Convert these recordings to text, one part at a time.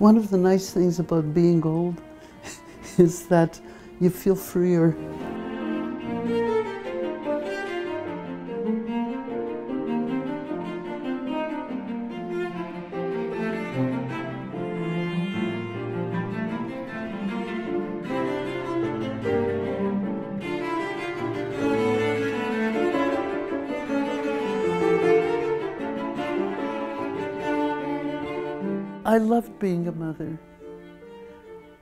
One of the nice things about being old is that you feel freer. I loved being a mother.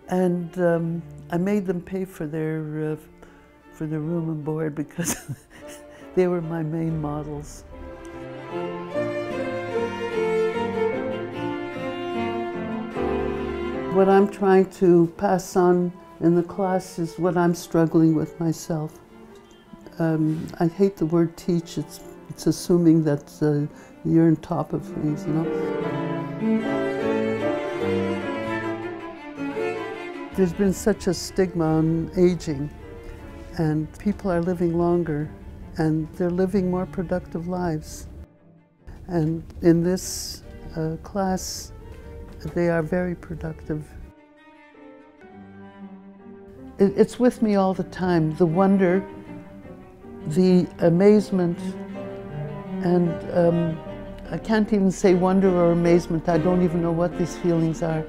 And um, I made them pay for their, uh, for their room and board because they were my main models. What I'm trying to pass on in the class is what I'm struggling with myself. Um, I hate the word teach, it's, it's assuming that uh, you're on top of things, you know. There's been such a stigma on aging, and people are living longer, and they're living more productive lives. And in this uh, class, they are very productive. It, it's with me all the time, the wonder, the amazement, and um, I can't even say wonder or amazement. I don't even know what these feelings are.